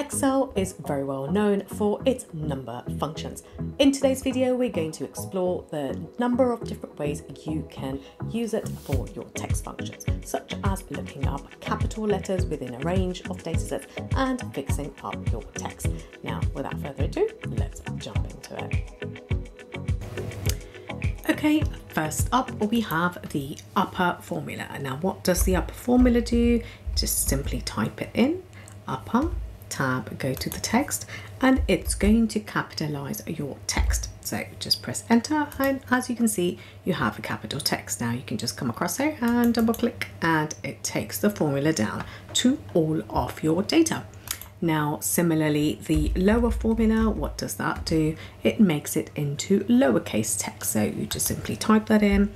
Excel is very well known for its number functions. In today's video, we're going to explore the number of different ways you can use it for your text functions, such as looking up capital letters within a range of datasets and fixing up your text. Now, without further ado, let's jump into it. Okay, first up we have the upper formula. Now what does the upper formula do? Just simply type it in, upper tab, go to the text, and it's going to capitalize your text. So just press enter, and as you can see, you have a capital text. Now you can just come across here and double click, and it takes the formula down to all of your data. Now, similarly, the lower formula, what does that do? It makes it into lowercase text. So you just simply type that in,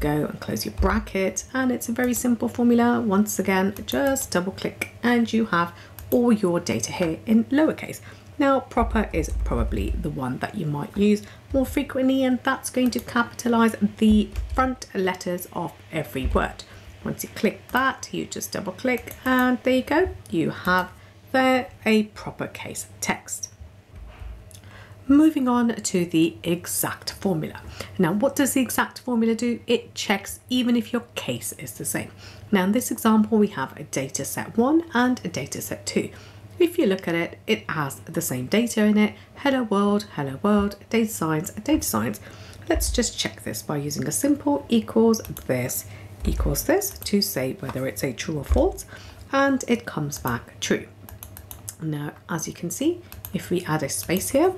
go and close your bracket, and it's a very simple formula. Once again, just double click and you have all your data here in lowercase. Now proper is probably the one that you might use more frequently and that's going to capitalize the front letters of every word. Once you click that, you just double click and there you go. You have there a proper case text. Moving on to the exact formula. Now, what does the exact formula do? It checks even if your case is the same. Now, in this example, we have a data set one and a data set two. If you look at it, it has the same data in it. Hello world, hello world, data science, data science. Let's just check this by using a simple equals this equals this to say whether it's a true or false, and it comes back true. Now, as you can see, if we add a space here,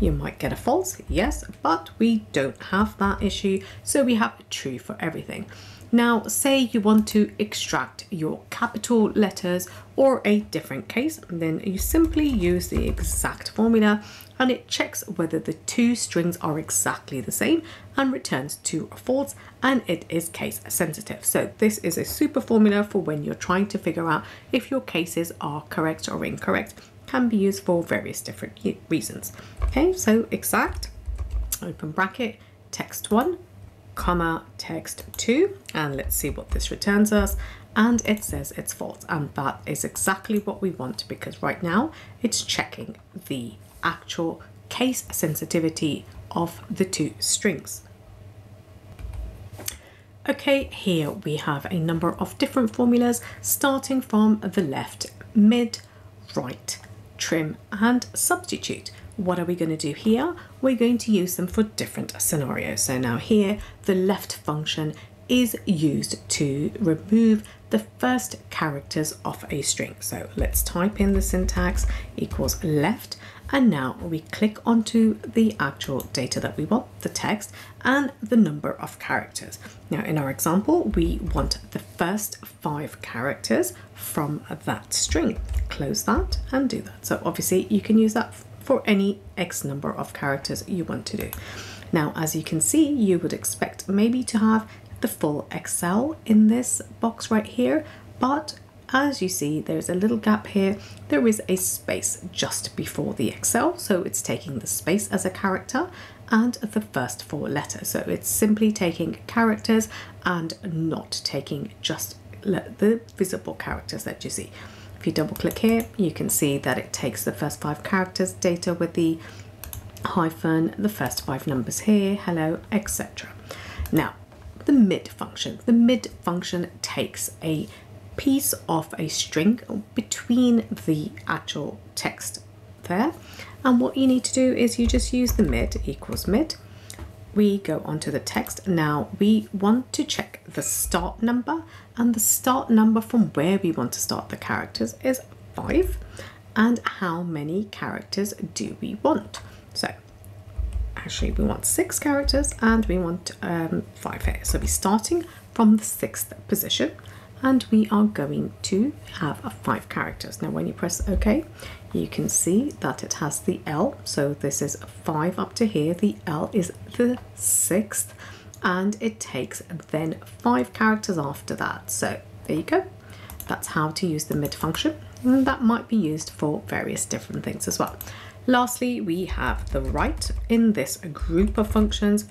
you might get a false, yes, but we don't have that issue, so we have true for everything. Now, say you want to extract your capital letters or a different case, then you simply use the exact formula and it checks whether the two strings are exactly the same and returns true or false and it is case sensitive. So this is a super formula for when you're trying to figure out if your cases are correct or incorrect can be used for various different reasons. Okay, so exact, open bracket, text one, comma, text two, and let's see what this returns us. And it says it's false, and that is exactly what we want because right now it's checking the actual case sensitivity of the two strings. Okay, here we have a number of different formulas starting from the left, mid, right, trim and substitute. What are we going to do here? We're going to use them for different scenarios. So now here, the left function is used to remove the first characters of a string. So let's type in the syntax equals left and now we click onto the actual data that we want, the text and the number of characters. Now in our example, we want the first five characters from that string. Close that and do that. So obviously you can use that for any X number of characters you want to do. Now, as you can see, you would expect maybe to have the full Excel in this box right here, but as you see, there's a little gap here. There is a space just before the Excel, so it's taking the space as a character and the first four letters. So it's simply taking characters and not taking just the visible characters that you see. If you double click here, you can see that it takes the first five characters data with the hyphen, the first five numbers here, hello, etc. Now, the mid function. The mid function takes a piece of a string between the actual text there. And what you need to do is you just use the mid equals mid. We go onto the text. Now we want to check the start number and the start number from where we want to start the characters is five. And how many characters do we want? So actually we want six characters and we want um, five here. So we're starting from the sixth position and we are going to have five characters. Now when you press OK, you can see that it has the L. So this is five up to here. The L is the sixth and it takes then five characters after that. So there you go. That's how to use the mid function. And that might be used for various different things as well. Lastly, we have the right in this group of functions.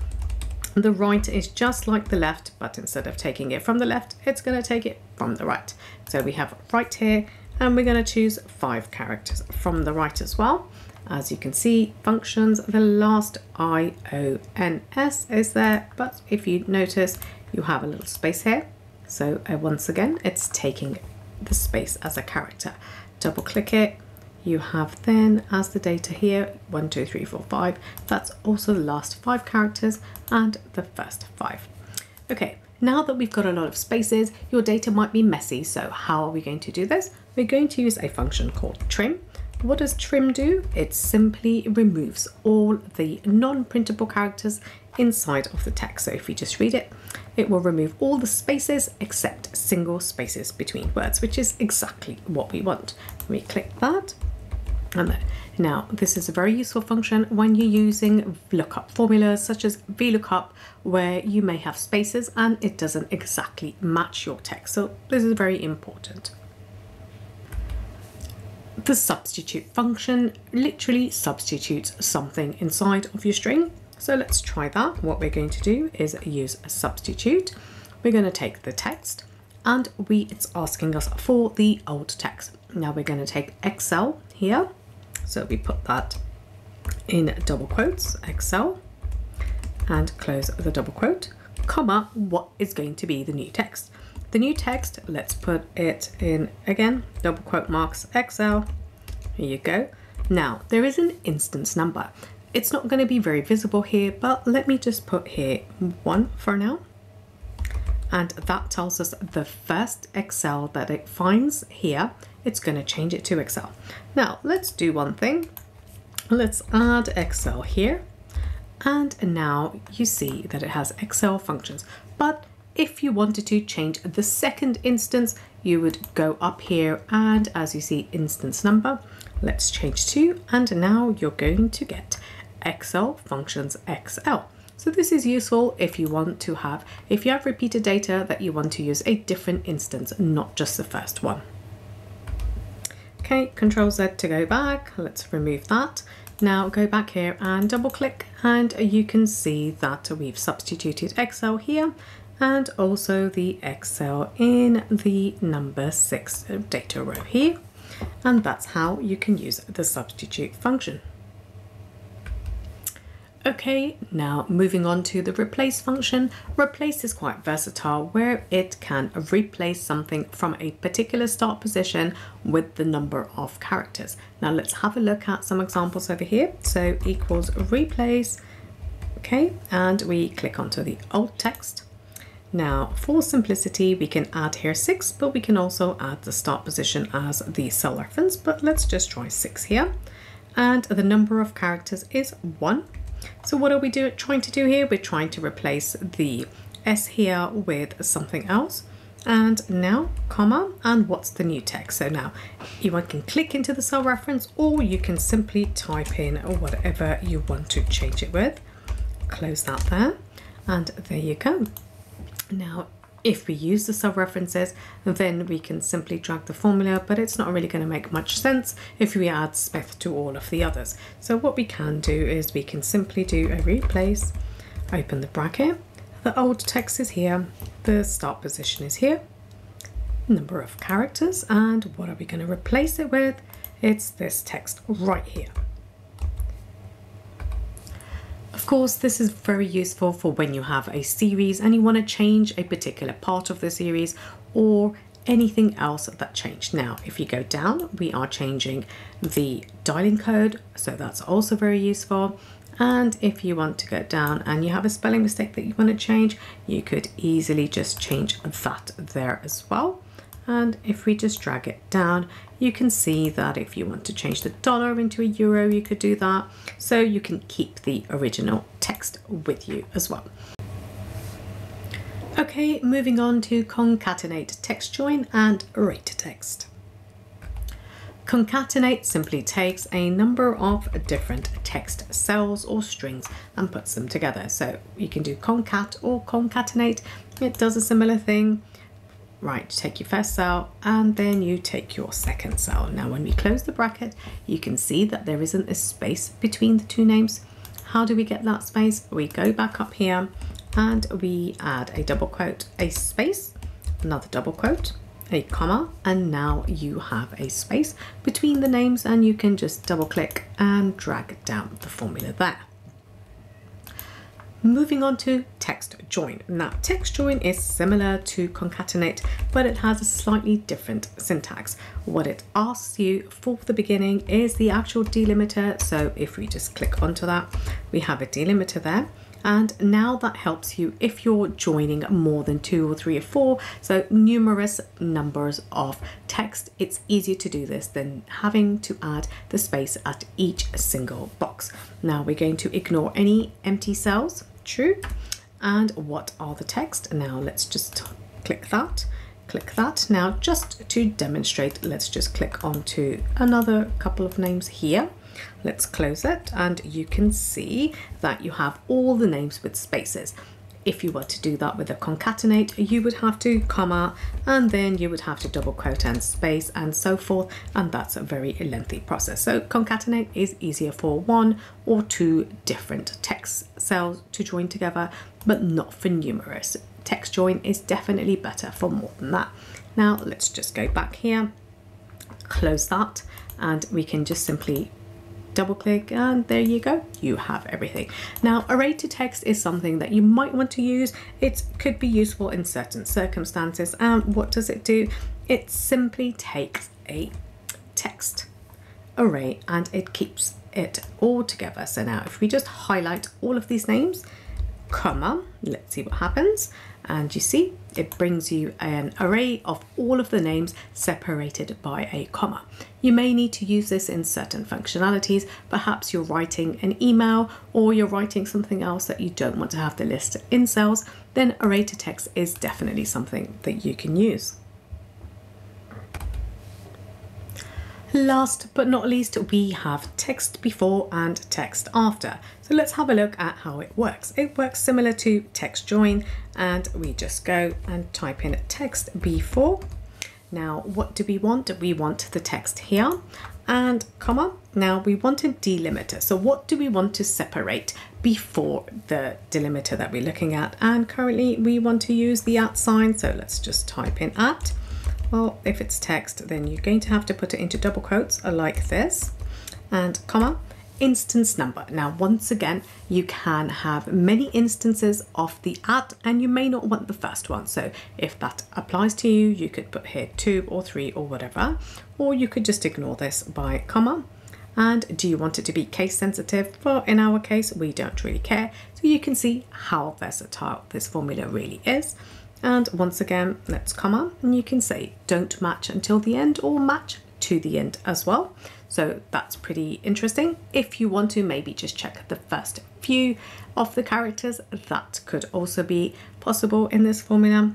The right is just like the left, but instead of taking it from the left, it's going to take it from the right. So we have right here, and we're going to choose five characters from the right as well. As you can see, functions, the last I-O-N-S is there, but if you notice, you have a little space here. So uh, once again, it's taking the space as a character. Double click it, you have then as the data here, one, two, three, four, five. That's also the last five characters and the first five. Okay, now that we've got a lot of spaces, your data might be messy. So how are we going to do this? We're going to use a function called trim. What does trim do? It simply removes all the non-printable characters inside of the text. So if you just read it, it will remove all the spaces except single spaces between words, which is exactly what we want. We click that now this is a very useful function when you're using lookup formulas such as VLOOKUP where you may have spaces and it doesn't exactly match your text. So this is very important. The substitute function literally substitutes something inside of your string. So let's try that. What we're going to do is use a substitute. We're going to take the text and we it's asking us for the old text. Now we're going to take Excel here so we put that in double quotes, Excel, and close the double quote, comma, what is going to be the new text. The new text, let's put it in again, double quote marks, Excel, here you go. Now, there is an instance number. It's not going to be very visible here, but let me just put here one for now. And that tells us the first Excel that it finds here it's going to change it to Excel. Now let's do one thing. Let's add Excel here. And now you see that it has Excel functions. But if you wanted to change the second instance, you would go up here and as you see instance number, let's change to, and now you're going to get Excel functions XL. So this is useful if you want to have, if you have repeated data that you want to use a different instance, not just the first one. Okay, Control Z to go back. Let's remove that. Now go back here and double click and you can see that we've substituted Excel here and also the Excel in the number six data row here. And that's how you can use the substitute function. Okay, now moving on to the replace function. Replace is quite versatile where it can replace something from a particular start position with the number of characters. Now let's have a look at some examples over here. So equals replace, okay, and we click onto the alt text. Now for simplicity, we can add here six, but we can also add the start position as the cell reference, but let's just try six here. And the number of characters is one. So what are we do, trying to do here? We're trying to replace the S here with something else. And now, comma, and what's the new text? So now you can click into the cell reference or you can simply type in whatever you want to change it with. Close that there. And there you go. Now, if we use the cell references, then we can simply drag the formula, but it's not really going to make much sense if we add Smith to all of the others. So what we can do is we can simply do a replace, open the bracket, the old text is here, the start position is here, number of characters, and what are we going to replace it with? It's this text right here. Of course, this is very useful for when you have a series and you want to change a particular part of the series or anything else that changed. Now, if you go down, we are changing the dialing code, so that's also very useful. And if you want to go down and you have a spelling mistake that you want to change, you could easily just change that there as well. And if we just drag it down, you can see that if you want to change the dollar into a euro, you could do that. So you can keep the original text with you as well. Okay, moving on to concatenate text join and array to text. Concatenate simply takes a number of different text cells or strings and puts them together. So you can do concat or concatenate. It does a similar thing. Right, take your first cell and then you take your second cell. Now when we close the bracket, you can see that there isn't a space between the two names. How do we get that space? We go back up here and we add a double quote, a space, another double quote, a comma, and now you have a space between the names and you can just double click and drag down the formula there. Moving on to text join. Now, text join is similar to concatenate, but it has a slightly different syntax. What it asks you for the beginning is the actual delimiter. So if we just click onto that, we have a delimiter there and now that helps you if you're joining more than two or three or four so numerous numbers of text. It's easier to do this than having to add the space at each single box. Now we're going to ignore any empty cells true. And what are the text? Now let's just click that click that. Now just to demonstrate let's just click onto another couple of names here Let's close it and you can see that you have all the names with spaces. If you were to do that with a concatenate, you would have to comma and then you would have to double quote and space and so forth. And that's a very lengthy process. So concatenate is easier for one or two different text cells to join together, but not for numerous. Text join is definitely better for more than that. Now let's just go back here, close that, and we can just simply double click and there you go you have everything. Now array to text is something that you might want to use. It could be useful in certain circumstances. And what does it do? It simply takes a text array and it keeps it all together. So now if we just highlight all of these names comma let's see what happens and you see it brings you an array of all of the names separated by a comma. You may need to use this in certain functionalities. Perhaps you're writing an email or you're writing something else that you don't want to have the list in cells, then array to text is definitely something that you can use. Last but not least, we have text before and text after. So let's have a look at how it works. It works similar to text join and we just go and type in text before. Now, what do we want? We want the text here and comma. Now we want a delimiter. So what do we want to separate before the delimiter that we're looking at? And currently we want to use the at sign. So let's just type in at well, if it's text, then you're going to have to put it into double quotes uh, like this and comma instance number. Now, once again, you can have many instances of the at and you may not want the first one. So if that applies to you, you could put here two or three or whatever, or you could just ignore this by comma. And do you want it to be case sensitive? Well, in our case, we don't really care. So you can see how versatile this formula really is. And once again, let's comma and you can say don't match until the end or match to the end as well. So that's pretty interesting. If you want to maybe just check the first few of the characters, that could also be possible in this formula.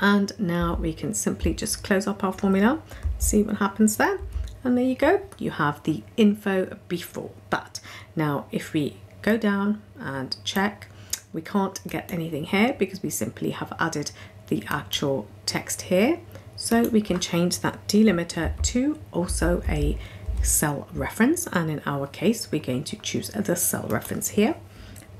And now we can simply just close up our formula, see what happens there. And there you go, you have the info before that. Now, if we go down and check, we can't get anything here because we simply have added the actual text here. So we can change that delimiter to also a cell reference. And in our case, we're going to choose the cell reference here.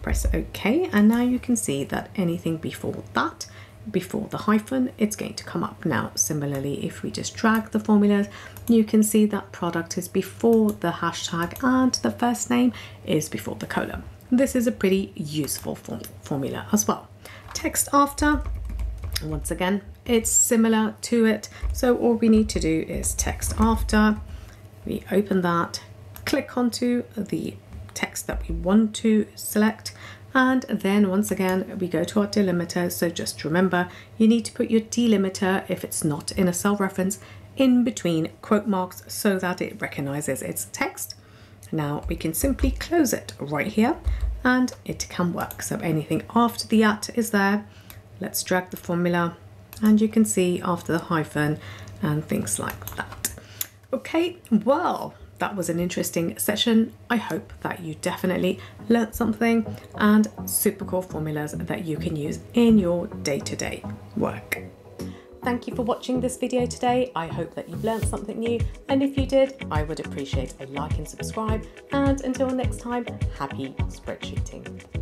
Press OK. And now you can see that anything before that, before the hyphen, it's going to come up. Now, similarly, if we just drag the formulas, you can see that product is before the hashtag and the first name is before the colon. This is a pretty useful form formula as well. Text after, once again, it's similar to it. So all we need to do is text after, we open that, click onto the text that we want to select, and then once again, we go to our delimiter. So just remember, you need to put your delimiter, if it's not in a cell reference, in between quote marks so that it recognizes its text. Now we can simply close it right here and it can work. So anything after the at is there. Let's drag the formula and you can see after the hyphen and things like that. Okay, well, that was an interesting session. I hope that you definitely learnt something and super cool formulas that you can use in your day-to-day -day work. Thank you for watching this video today. I hope that you've learned something new. And if you did, I would appreciate a like and subscribe. And until next time, happy spreadsheeting.